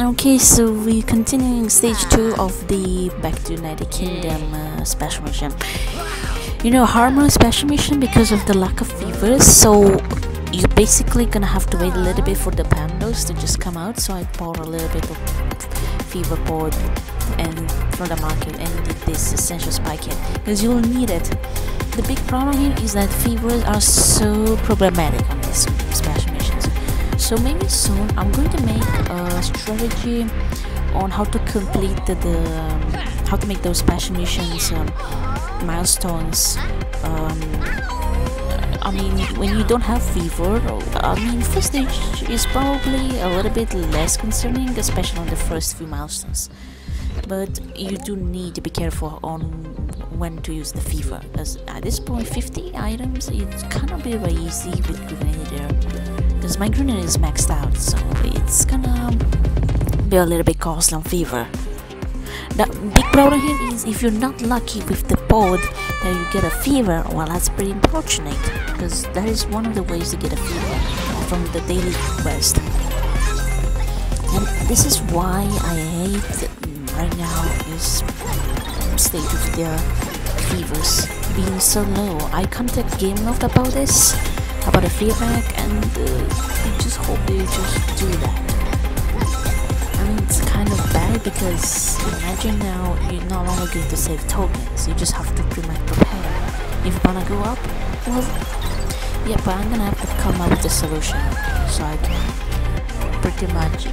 Okay, so we're continuing stage two of the Back to United Kingdom uh, special mission. You know, harmless special mission because of the lack of fevers, so you're basically gonna have to wait a little bit for the pandos to just come out. So I bought a little bit of fever pod and for the market and did this essential spy kit because you'll need it. The big problem here is that fevers are so problematic on this special. So maybe soon I'm going to make a strategy on how to complete the, the um, how to make those special missions um, milestones. Um, I mean, when you don't have fever, I mean, first stage is probably a little bit less concerning, especially on the first few milestones. But you do need to be careful on when to use the fever, as at this point, 50 items, it's kind of be very easy with Grenadier, because my Grenadier is maxed out, so it's gonna be a little bit costly on fever. The big problem here is if you're not lucky with the pod that you get a fever, well that's pretty unfortunate because that is one of the ways to get a fever from the daily quest. And this is why I hate right now is state of the fevers being so low. I contact Gameloft about this, about the feedback, and uh, I just hope they just do that. I mean, it's kind of bad because imagine now you're no longer going to save tokens, you just have to pretty much prepare. If you wanna go up, well, yeah, but I'm gonna have to come up with a solution so I can pretty much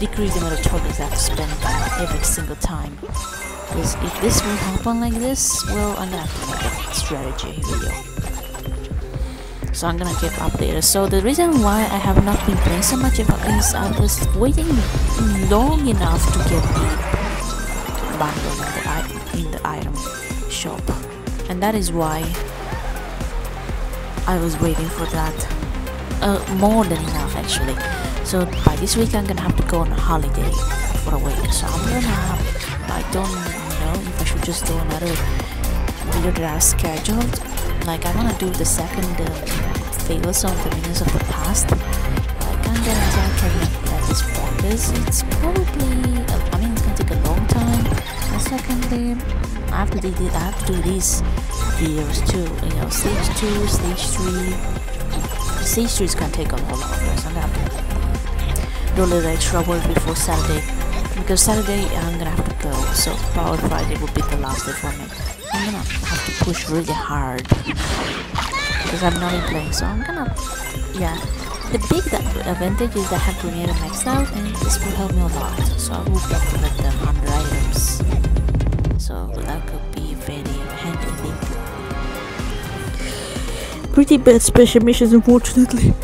decrease the amount of tokens I have to spend every single time. Because if this will happen like this, well, I'm gonna have to make a strategy video. So I'm gonna keep updated. So the reason why I have not been playing so much is I was waiting long enough to get the bundle in the, in the item shop. And that is why I was waiting for that. Uh, more than enough actually. So by this week I'm gonna have to go on a holiday for a week. So I'm gonna have, I don't know if I should just do another video that I scheduled. Like I wanna do the second uh, of the minions of the past. I can't guarantee I can make this because it's probably, uh, I mean it's gonna take a long time. And secondly, I have to do, I have to do these videos too. You know, stage two, stage three. Stage three is gonna take a lot longer. So I'm gonna have to do a little extra work before Saturday because Saturday I'm gonna have to go so probably Friday will be the last day for me I'm gonna have to push really hard. Because I'm not in playing so I'm gonna yeah. The big advantage is that I have Grenade maxed out and this will help me a lot. So I will let them 100 items. So that could be very handy pretty bad special missions unfortunately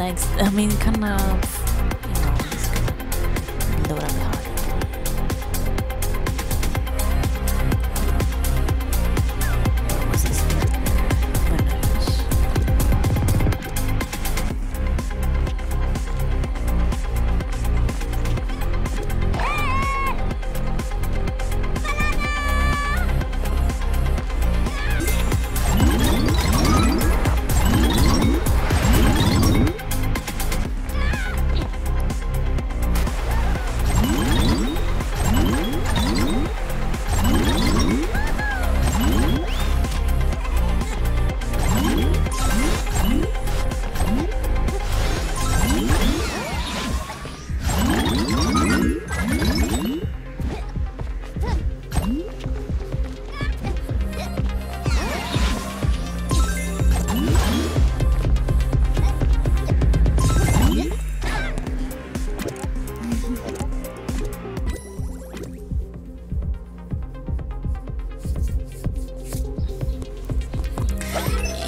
Of. I mean, kind of. You know, it's kind of load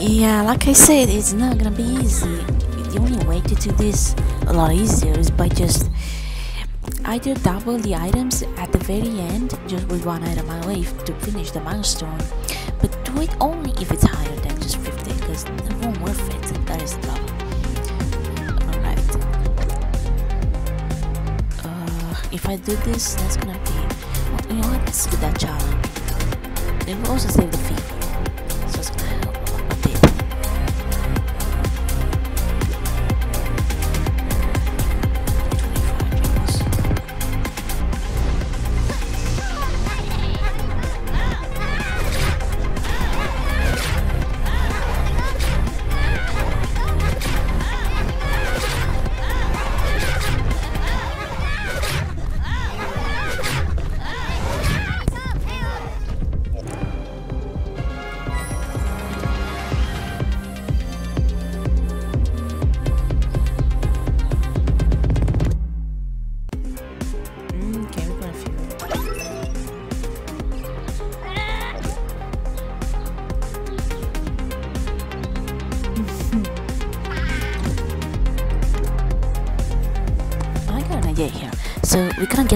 Yeah, like I said, it's not gonna be easy. The only way to do this a lot easier is by just either double the items at the very end, just with one item away to finish the milestone, but do it only if it's higher than just 50, because it won't worth it. That is the problem. Alright. Uh, if I do this, that's gonna be. You know what? Let's do that challenge. also save the fever.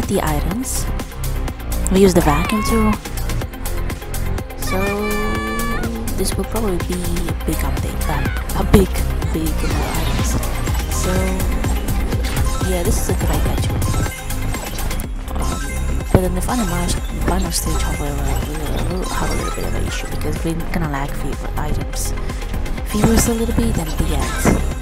The items. We use the vacuum tool. So this will probably be a big update, um, a big, big uh, items. So yeah, this is a good idea too. But in the final match, final stage, however, we will have a little bit of an issue because we're gonna lack fever items. Fever is a little bit, and the end.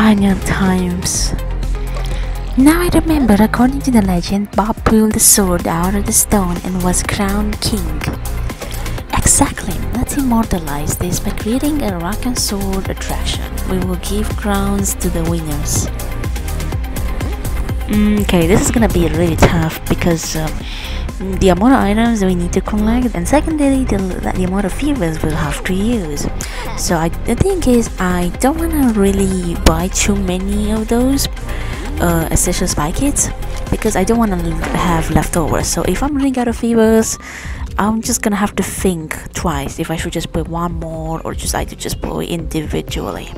Final times. Now I remember, according to the legend, Bob pulled the sword out of the stone and was crowned king. Exactly, let's immortalize this by creating a rock and sword attraction. We will give crowns to the winners. Mm, okay, this is gonna be really tough because um, the amount of items we need to collect and secondly the, the amount of fevers we'll have to use. So I, the thing is I don't wanna really buy too many of those uh, essential spy kits because I don't want to have leftovers. So if I'm running out of fevers, I'm just gonna have to think twice if I should just put one more or just to just put individually.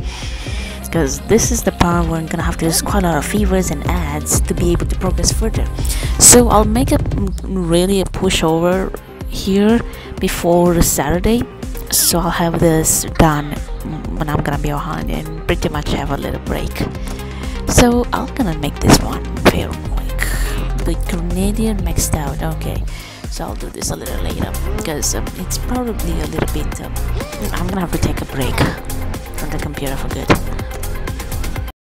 Because this is the part where I'm gonna have to use quite a lot of fevers and ads to be able to progress further. So I'll make a really a pushover here before Saturday. So I'll have this done when I'm gonna be behind and pretty much have a little break so I'm gonna make this one very quick the Grenadier maxed out okay so I'll do this a little later because um, it's probably a little bit um, I'm gonna have to take a break from the computer for good